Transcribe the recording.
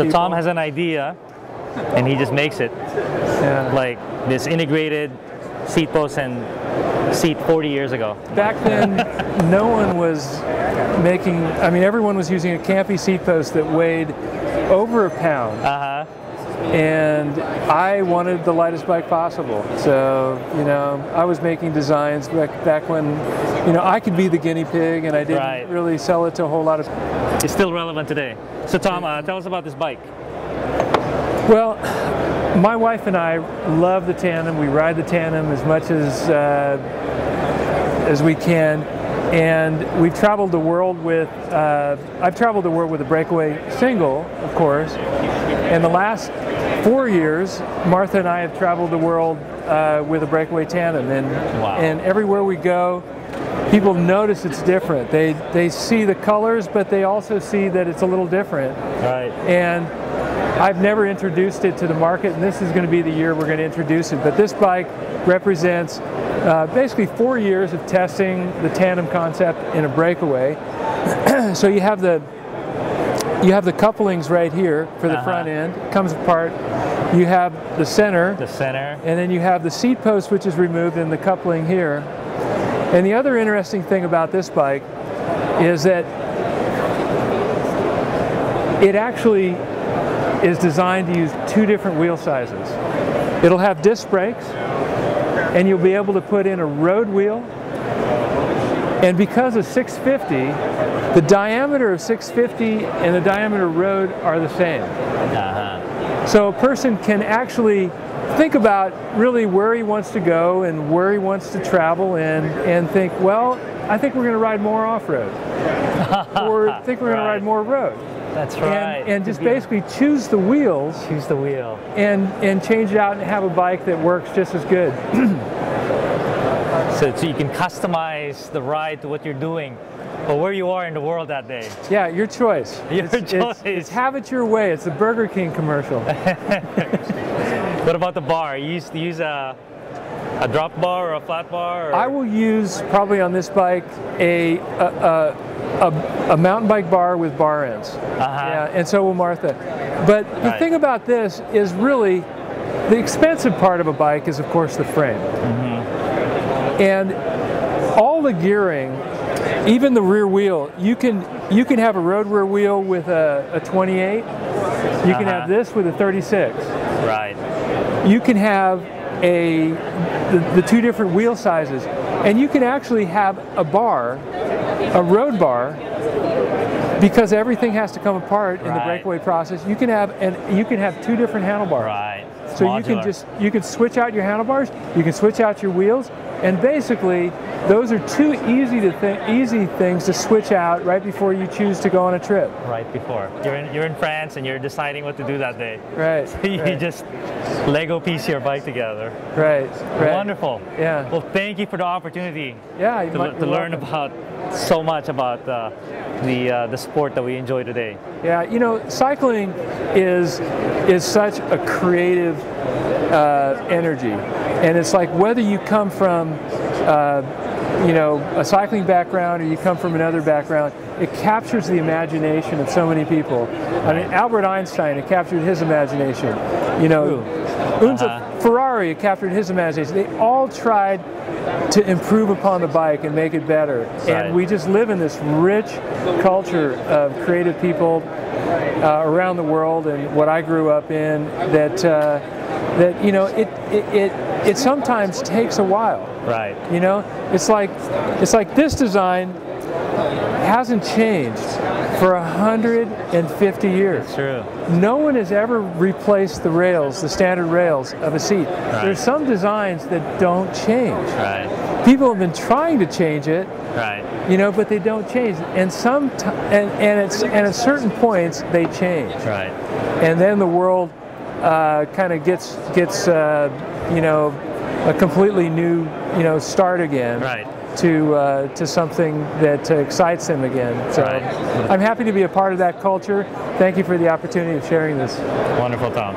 So people. Tom has an idea, and he just makes it Yeah. like this integrated seat post and seat 40 years ago. Back then, no one was making. I mean, everyone was using a Campy seat post that weighed over a pound, Uh huh. And I wanted the lightest bike possible. So, you know, I was making designs back back when, you know, I could be the guinea pig, and I didn't Right. really sell it to a whole lot of. It's still relevant today. So Tom, uh, tell us about this bike. Well, my wife and I love the tandem. We ride the tandem as much as uh, as we can, and we've traveled the world with. Uh, I've traveled the world with a breakaway single, of course. And the last four years, Martha and I have traveled the world uh, with a breakaway tandem, and Wow. and everywhere we go. People notice it's different. They they see the colors, but they also see that it's a little different Right. and I've never introduced it to the market, and this is going to be the year we're going to introduce it. But this bike represents uh, basically four years of testing the tandem concept in a breakaway. so you have the you have the couplings right here for the Uh-huh. front end. It comes apart. You have the center, The center. and then you have the seat post, which is removed, and the coupling here. And the other interesting thing about this bike is that it actually is designed to use two different wheel sizes. It'll have disc brakes, and you'll be able to put in a road wheel. And because of 650, the diameter of 650 and the diameter of road are the same. Uh So a person can actually think about really where he wants to go and where he wants to travel and, and think, well, I think we're going to ride more off-road. or think we're going to ride more road. That's right. And, and just basically choose the wheels choose the wheel. and, and change it out and have a bike that works just as good. So, so you can customize the ride to what you're doing, or where you are in the world that day. Yeah, your choice. Your it's, it's- choice. It's, have it your way. It's the Burger King commercial. What about the bar? You use, you use a, a drop bar or a flat bar? Or? I will use probably on this bike a a, a, a, a mountain bike bar with bar ends. Uh-huh. Yeah, and so will Martha. But the Right. thing about this is really the expensive part of a bike is of course the frame. And all the gearing, even the rear wheel, you can you can have a road rear wheel with a, a 28. You can Uh-huh. have this with a 36 Right. you can have a the, the two different wheel sizes and you can actually have a bar a road bar because everything has to come apart in the breakaway process. You can have and you can have two different handlebars. Right. So you can just you can switch out your handlebars you can switch out your wheels and basically those are two easy to th- easy things to switch out right before you choose to go on a trip right before you're in you're in France and you're deciding what to do that day. right you right, just Lego piece your bike together. right, right. Wonderful. Yeah. Well, thank you for the opportunity yeah to, might- to learn welcome. about so much about uh, the uh, the sport that we enjoy today. Yeah, you know, cycling is is such a creative uh, energy, and it's like whether you come from, uh, you know, a cycling background or you come from another background, it captures the imagination of so many people. I mean, Albert Einstein, it captured his imagination. You know, Enzo Uh-huh. Ferrari, it captured his imagination. They all tried to improve upon the bike and make it better, Right. and we just live in this rich culture of creative people uh, around the world and what I grew up in that uh, that you know it, it it it sometimes takes a while Right. you know it's like it's like this design hasn't changed for 150 years True. no one has ever replaced the rails the standard rails of a seat there's some designs that don't change Right. people have been trying to change it Right. you know, but they don't change. And some, t- and and it's and at certain points they change, Right. and then the world uh, kind of gets gets uh, you know a completely new you know start again. Right. To uh, to something that uh, excites them again. So Right. I'm happy to be a part of that culture. Thank you for the opportunity of sharing this. Wonderful, Tom.